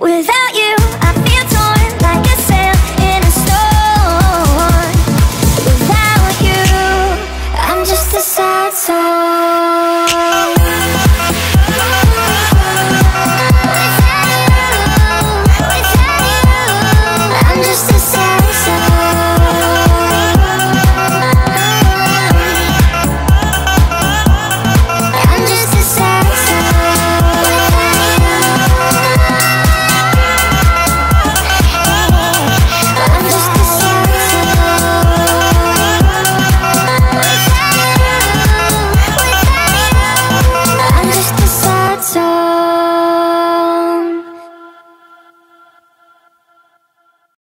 without you.